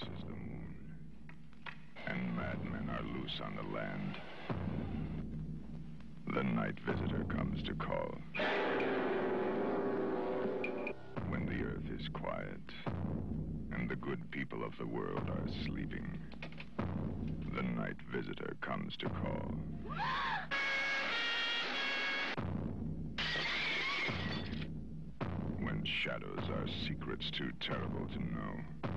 the moon, and madmen are loose on the land. The night visitor comes to call. When the earth is quiet and the good people of the world are sleeping, the night visitor comes to call. Shadows are secrets too terrible to know.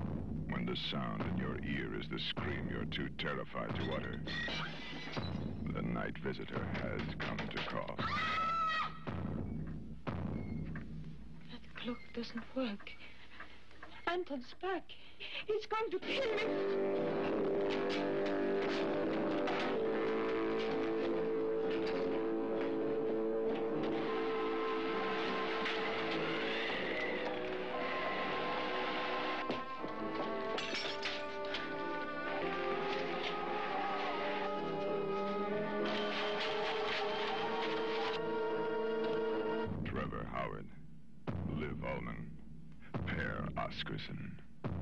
When the sound in your ear is the scream you're too terrified to utter. The night visitor has come to call. That clock doesn't work. Anton's back. He's going to kill me. Howard, Liv Ullmann, Per Oscarsson,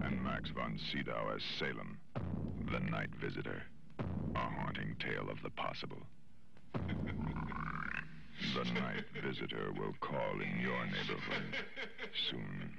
and Max von Sydow as Salem, the night visitor. A haunting tale of the possible. The night visitor will call in your neighborhood soon.